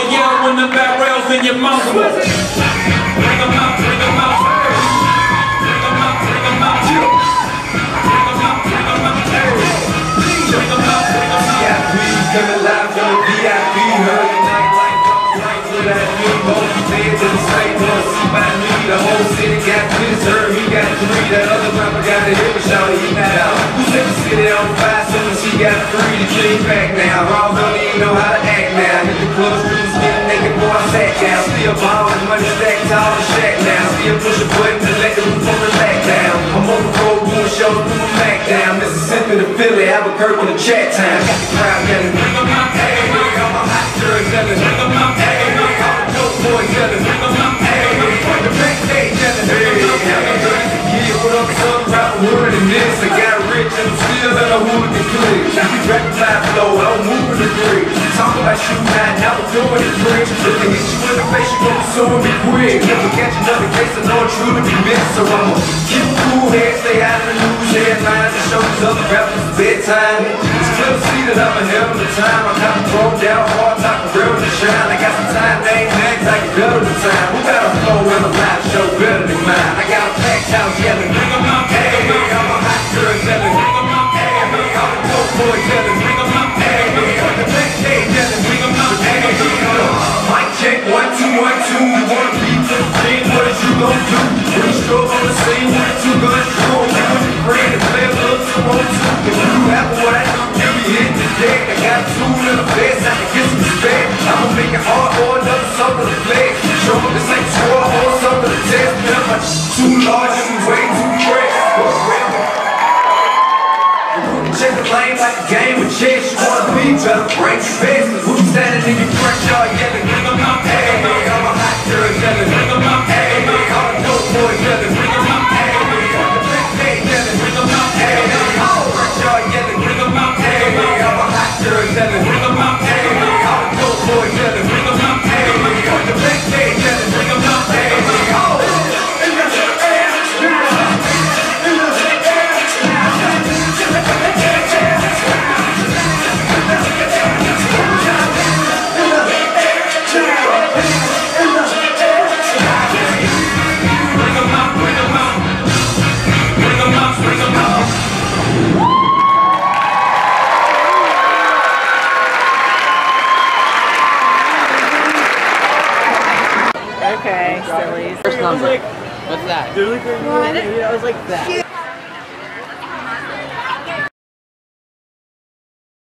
Yell when the barrel's in your mouth. Bring 'em out, bring 'em out. VIP, coming live from the VIP. Heard don't like what I do. Both fans the my. The whole city got this, heard he got three. That other The king back now. Raw don't know how to act now. Hit the club, streets getting naked, boy, I sat down. Still ballin', money stacked tall and shack now. Still push a button to let the roof on the back down. I'm on the road doing shows, my Mac down. Mississippi to Philly, Albuquerque to chat time. Got the crowd yelling, bring 'em out, hey, all my hot yelling, bring 'em out, hey, all the dope boys yelling, clique. We rap my flow, I don't move in the degree. Talk about shooting out, now doing it free. If they hit you in the face, you gon' sue me quick. Never catch another case, I know it's true to be missed, so I'ma keep cool head, stay out of the news headlines, and show these other rappers bedtime. It's clear to see that I'm ahead of the time. I'm not thrown down hard, talking real to shine. I got some time, they ain't next, I get better than time. Who got a flow two guns drawn, with your friend and play a little two on. If you happen what I do, you be hitting the. I got in the best, I can get some respect. I'ma make it hard for another song to flex. Show them this ain't score or something to test. Man, like, too large and way too fresh. Check the lane like a game of chess. You wanna be better, break your best. Okay, sillies. First number. What's that? I was like,